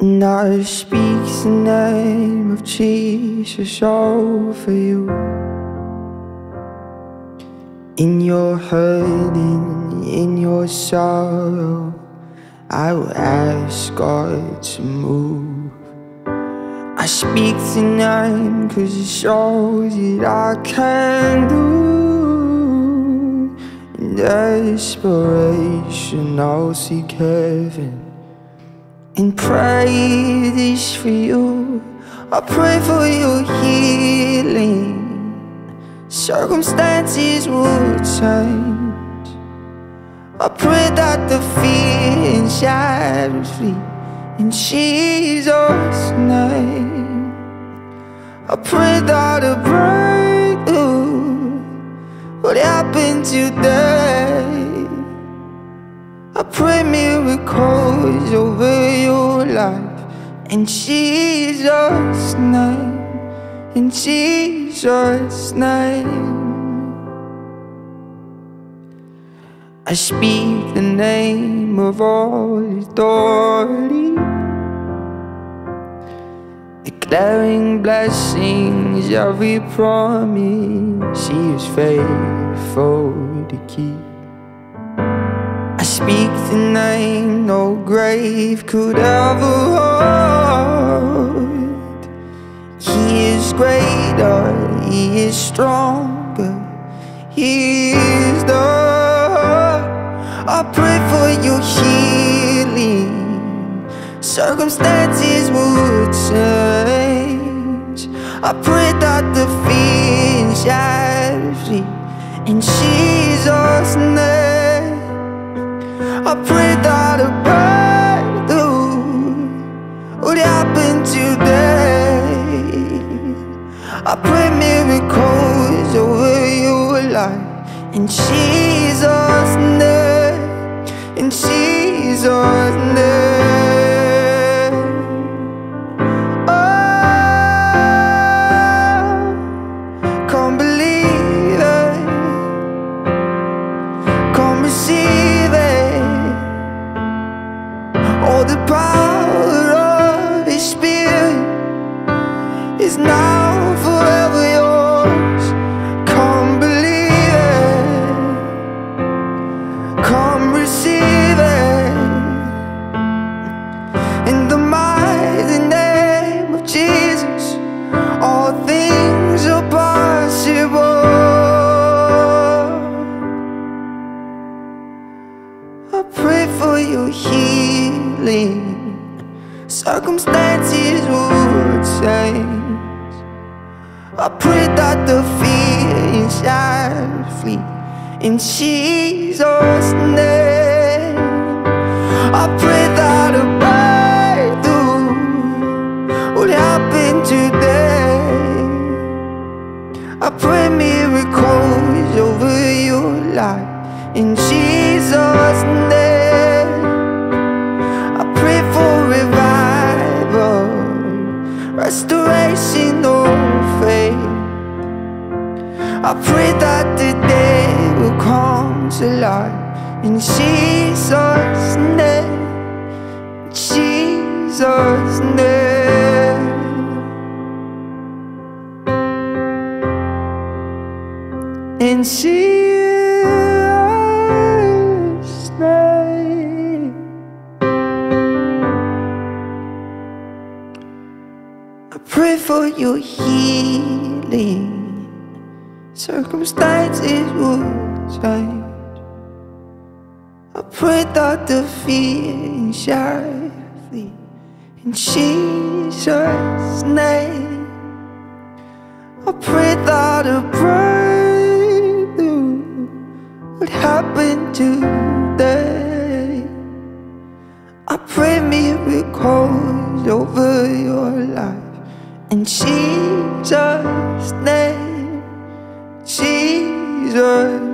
And I speak the name of Jesus over you. In your hurting, in your sorrow, I will ask God to move. I speak the name cause it shows that I can do. In desperation, I'll seek heaven and pray this for you. I pray for your healing. Circumstances will change. I pray that the fear inside will flee in Jesus' name. I pray that a breakthrough would happen today. Pray miracles over your life. In Jesus' name, in Jesus' name. I speak the name of all authority, declaring blessings, every promise. He is faithful to keep speak the name no grave could ever hold. He is greater, He is stronger, He is the. I pray for your healing. Circumstances would change. I pray that the fear shall flee in Jesus' name. I pray that a breakthrough would happen today. I pray miracles over your life in Jesus' name, in Jesus' name. Is now forever yours. Come believe it, come receive it. In the mighty name of Jesus, all things are possible. I pray for your healing. Circumstances would change. I pray that the fear inside flee in Jesus' name. I pray that a breakthrough would happen today. I pray miracles over your life in I pray that the day will come to life in Jesus' name. Jesus' name. In Jesus' name. I pray for your healing. Circumstances would change. I pray that the fear shall flee. In Jesus' name. I pray that a breakthrough would happen today. I pray miracles over your life in Jesus' name, Jesus'